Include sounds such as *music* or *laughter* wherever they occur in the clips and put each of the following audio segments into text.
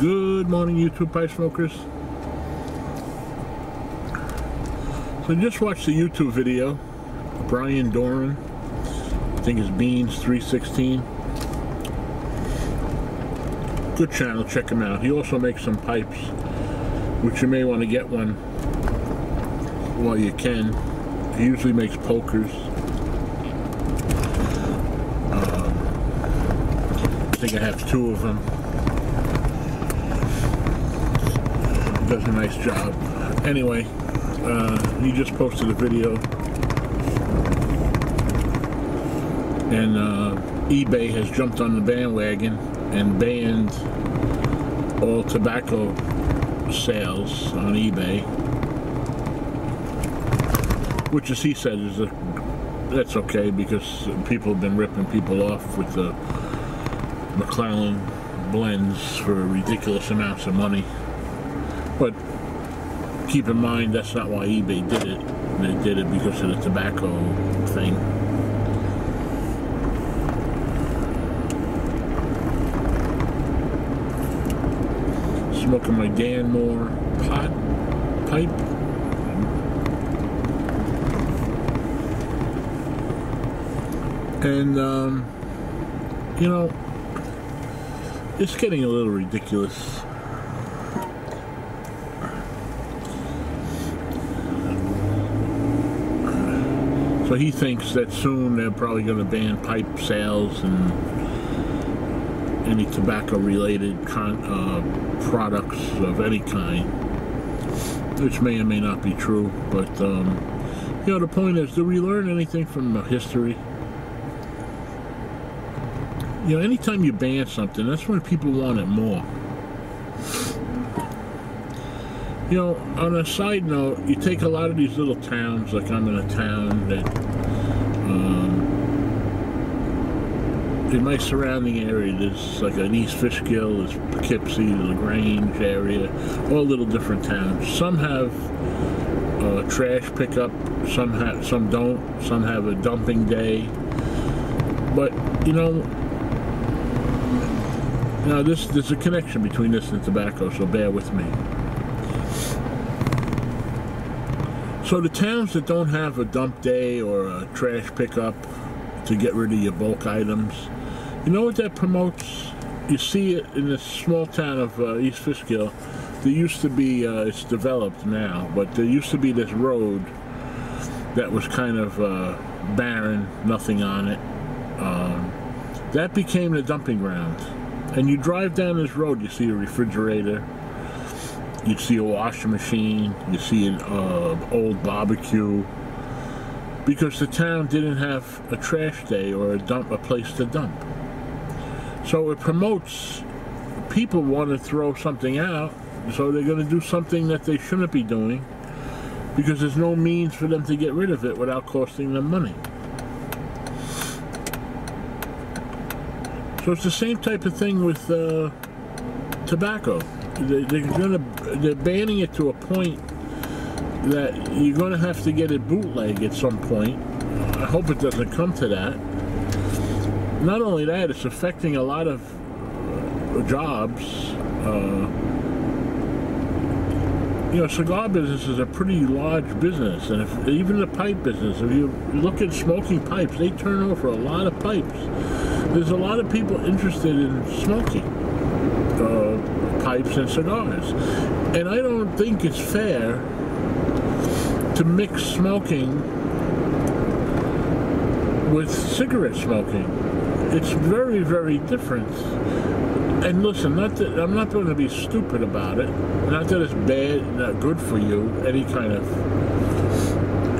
Good morning, YouTube pipe smokers. So just watched the YouTube video. Brian Doran. I think it's Beans 316. Good channel, check him out. He also makes some pipes, which you may want to get one while you can. He usually makes pokers. Um, I think I have two of them. Does a nice job. Anyway, uh, he just posted a video. And uh, eBay has jumped on the bandwagon and banned all tobacco sales on eBay. Which, as he said, is a that's okay because people have been ripping people off with the McClelland blends for ridiculous amounts of money. But keep in mind that's not why eBay did it. They did it because of the tobacco thing. Smoking my Danmore pot pipe. And um, you know, it's getting a little ridiculous. He thinks that soon they're probably going to ban pipe sales and any tobacco-related uh, products of any kind, which may or may not be true. But um, you know, the point is, do we learn anything from history? You know, anytime you ban something, that's when people want it more. You know, on a side note, you take a lot of these little towns, like I'm in a town that, um, in my surrounding area, there's like an East Fishkill, there's Poughkeepsie, the LaGrange area, all little different towns. Some have uh, trash pickup, some have, some don't, some have a dumping day. But, you know, now this, there's a connection between this and tobacco, so bear with me. So the towns that don't have a dump day or a trash pickup to get rid of your bulk items, you know what that promotes? You see it in this small town of uh, East Fishkill. There used to be, uh, it's developed now, but there used to be this road that was kind of uh, barren, nothing on it. Um, that became the dumping ground. And you drive down this road, you see a refrigerator, you see a washing machine, you see an uh, old barbecue, because the town didn't have a trash day or a dump, a place to dump. So it promotes people want to throw something out, so they're going to do something that they shouldn't be doing, because there's no means for them to get rid of it without costing them money. So it's the same type of thing with uh, tobacco. They, they're gonna they're banning it to a point that you're gonna have to get it bootleg at some point. I hope it doesn't come to that. Not only that, it's affecting a lot of uh, jobs. Uh, you know, cigar business is a pretty large business, and if, even the pipe business. If you look at smoking pipes, they turn over a lot of pipes. There's a lot of people interested in smoking pipes and cigars, and I don't think it's fair to mix smoking with cigarette smoking. It's very, very different. And listen, not that I'm not going to be stupid about it. Not that it's bad, not good for you. Any kind of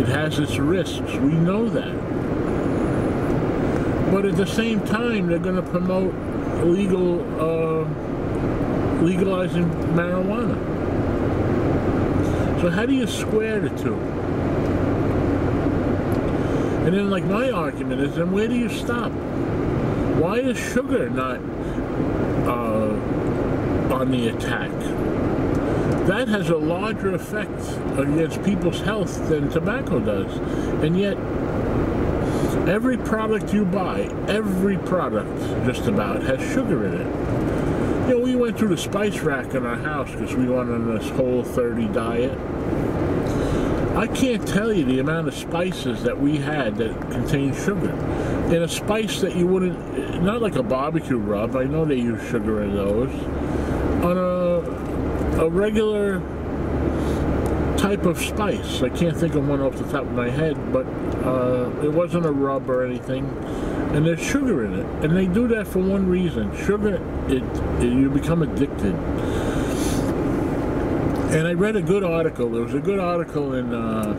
it has its risks. We know that. But at the same time, they're going to promote legal uh, legalizing marijuana. So how do you square the two? And then, like my argument is, then where do you stop? Why is sugar not uh, on the attack? That has a larger effect against people's health than tobacco does. And yet, every product you buy, every product just about, has sugar in it. Know, we went through the spice rack in our house because we went on this whole 30 diet. I can't tell you the amount of spices that we had that contained sugar. In a spice that you wouldn't, not like a barbecue rub, I know they use sugar in those. On a, a regular type of spice. I can't think of one off the top of my head, but uh, it wasn't a rub or anything. And there's sugar in it, and they do that for one reason: sugar. It, it you become addicted. And I read a good article. There was a good article in, uh,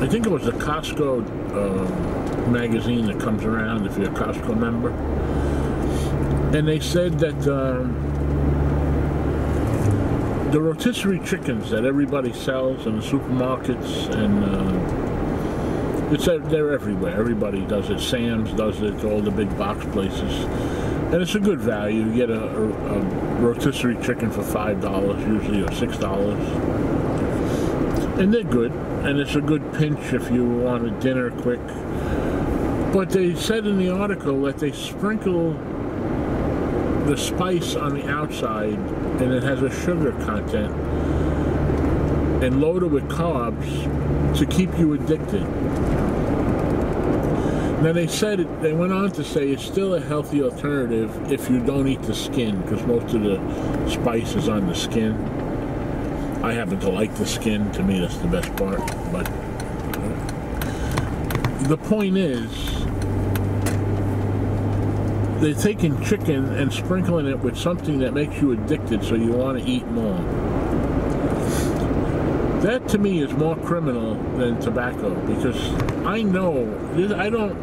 I think it was the Costco uh, magazine that comes around if you're a Costco member. And they said that. Um, the rotisserie chickens that everybody sells in the supermarkets and uh, it's uh, they're everywhere. Everybody does it. Sam's does it. All the big box places, and it's a good value. You get a, a, a rotisserie chicken for five dollars usually, or six dollars, and they're good. And it's a good pinch if you want a dinner quick. But they said in the article that they sprinkle the spice on the outside and it has a sugar content and loaded with carbs to keep you addicted. Now they said it, they went on to say it's still a healthy alternative if you don't eat the skin because most of the spice is on the skin. I happen to like the skin. To me, that's the best part. But the point is, they're taking chicken and sprinkling it with something that makes you addicted so you want to eat more. That to me is more criminal than tobacco because I know, I don't,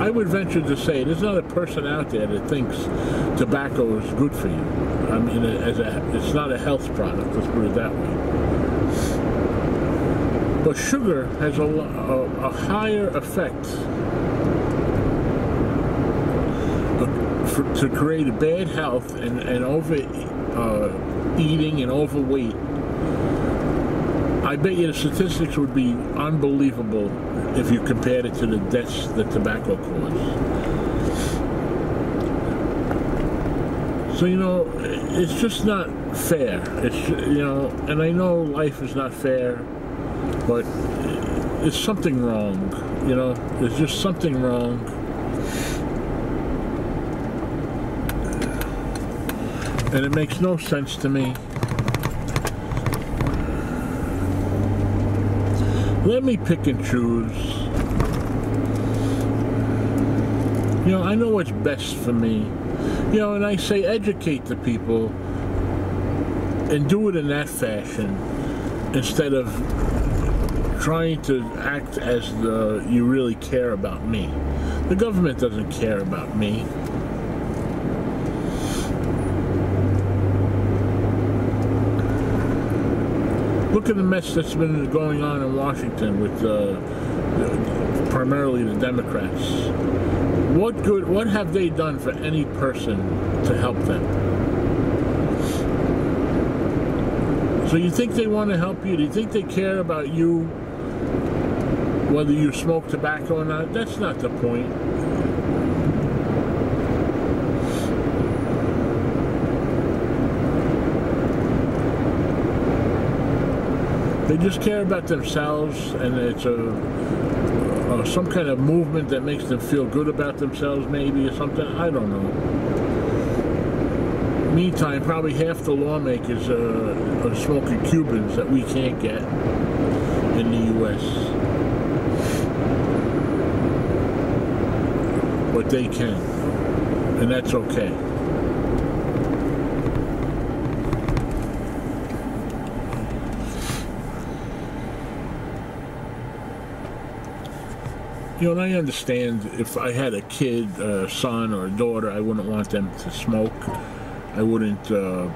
I would venture to say there's not a person out there that thinks tobacco is good for you. I mean, as a, it's not a health product, let's put it that way. But sugar has a, a, a higher effect for, to create bad health and, and over uh, eating and overweight, I bet you the statistics would be unbelievable if you compared it to the deaths that tobacco causes. So you know, it's just not fair. It's you know, and I know life is not fair, but it's something wrong. You know, there's just something wrong and it makes no sense to me. Let me pick and choose. You know, I know what's best for me. You know, and I say educate the people and do it in that fashion instead of trying to act as the you really care about me. The government doesn't care about me. Look at the mess that's been going on in Washington with uh, primarily the Democrats. What good? What have they done for any person to help them? So you think they want to help you? Do you think they care about you, whether you smoke tobacco or not? That's not the point. They just care about themselves, and it's a, a, some kind of movement that makes them feel good about themselves, maybe or something. I don't know. Meantime, probably half the lawmakers uh, are smoking Cubans that we can't get in the U.S. But they can, and that's okay. You know, I understand if I had a kid, a son or a daughter, I wouldn't want them to smoke. I wouldn't uh,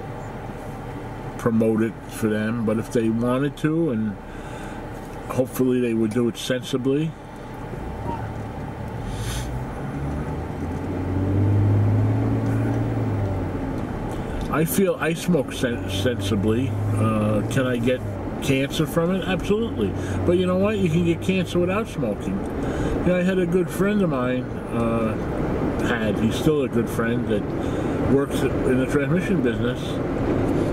promote it for them. But if they wanted to, and hopefully they would do it sensibly. I feel I smoke sen sensibly. Uh, can I get cancer from it? Absolutely. But you know what? You can get cancer without smoking. Know, I had a good friend of mine, uh, had, he's still a good friend, that works in the transmission business,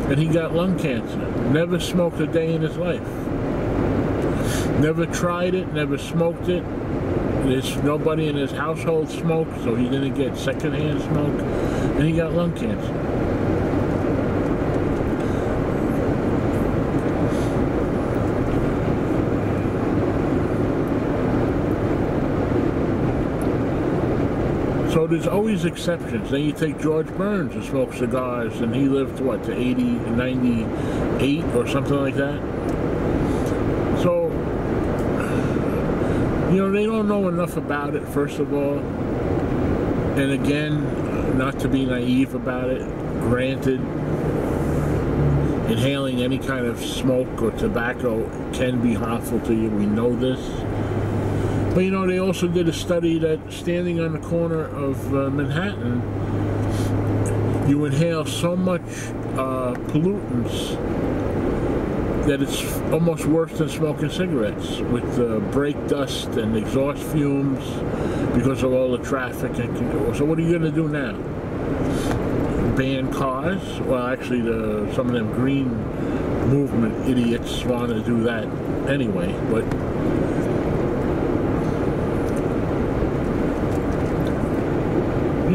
and he got lung cancer. Never smoked a day in his life. Never tried it, never smoked it. There's nobody in his household smoked, so he didn't get secondhand smoke, and he got lung cancer. There's always exceptions. Then you take George Burns who smoked cigars and he lived, what, to 80, 98 or something like that? So, you know, they don't know enough about it, first of all. And again, not to be naive about it, granted, inhaling any kind of smoke or tobacco can be harmful to you. We know this. But you know, they also did a study that standing on the corner of uh, Manhattan, you inhale so much uh, pollutants that it's almost worse than smoking cigarettes with uh, brake dust and exhaust fumes because of all the traffic. And, so what are you going to do now? Ban cars? Well, actually, the, some of them green movement idiots want to do that anyway, but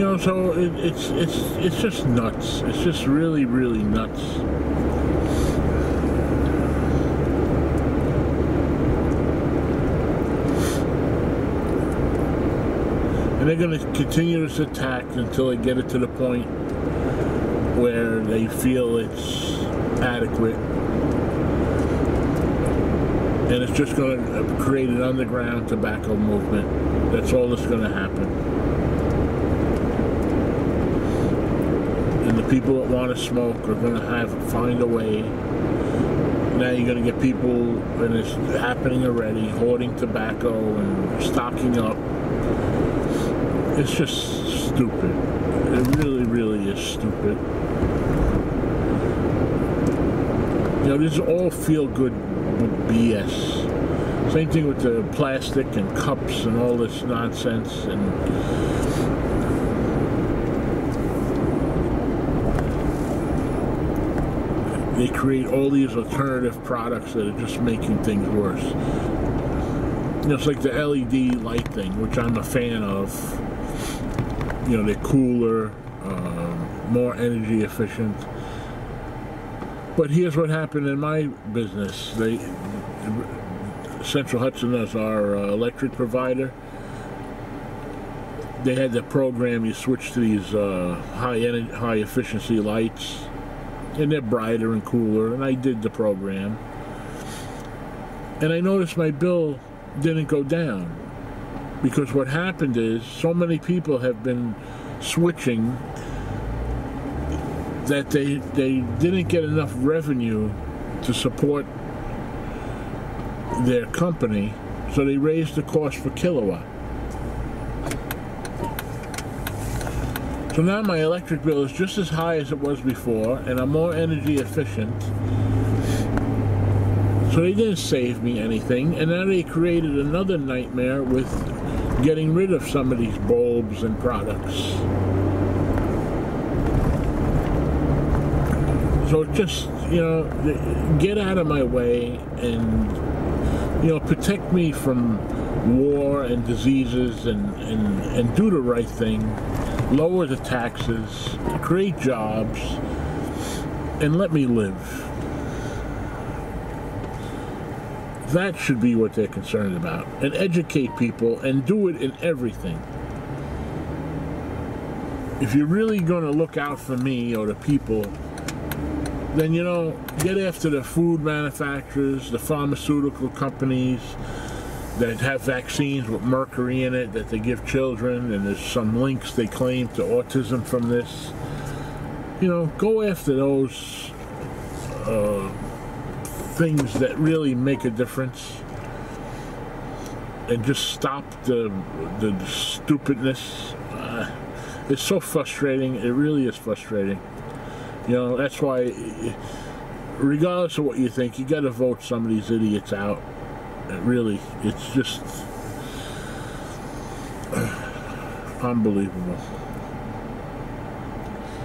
know, so it, it's it's it's just nuts. It's just really, really nuts. And they're going to continue this attack until they get it to the point where they feel it's adequate. And it's just going to create an underground tobacco movement. That's all that's going to happen. And the people that want to smoke are going to have to find a way. Now you're going to get people, and it's happening already, hoarding tobacco and stocking up it's just stupid. It really, really is stupid. You know, this is all feel-good BS. Same thing with the plastic and cups and all this nonsense. And they create all these alternative products that are just making things worse. You know, it's like the LED light thing, which I'm a fan of you know, they're cooler, um, more energy efficient. But here's what happened in my business. They, Central Hudson is our uh, electric provider. They had the program, you switch to these uh, high energy, high efficiency lights, and they're brighter and cooler, and I did the program. And I noticed my bill didn't go down because what happened is so many people have been switching that they they didn't get enough revenue to support their company so they raised the cost per kilowatt so now my electric bill is just as high as it was before and I'm more energy efficient so they didn't save me anything and now they created another nightmare with getting rid of some of these bulbs and products. So just, you know, get out of my way and, you know, protect me from war and diseases and, and, and do the right thing, lower the taxes, create jobs, and let me live. That should be what they're concerned about. And educate people and do it in everything. If you're really going to look out for me or the people, then, you know, get after the food manufacturers, the pharmaceutical companies that have vaccines with mercury in it that they give children, and there's some links they claim to autism from this. You know, go after those. Uh, things that really make a difference and just stop the the stupidness. Uh, it's so frustrating. It really is frustrating. You know, that's why, regardless of what you think, you got to vote some of these idiots out. Really, it's just unbelievable.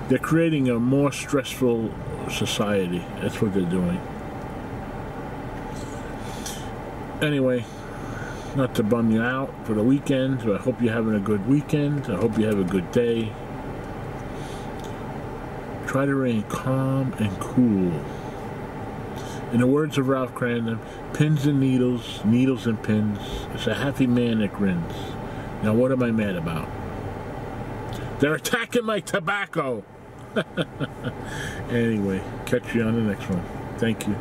They're creating a more stressful society. That's what they're doing. Anyway, not to bum you out for the weekend, but I hope you're having a good weekend. I hope you have a good day. Try to remain calm and cool. In the words of Ralph Kramden, pins and needles, needles and pins. It's a happy man that grins. Now, what am I mad about? They're attacking my tobacco! *laughs* anyway, catch you on the next one. Thank you.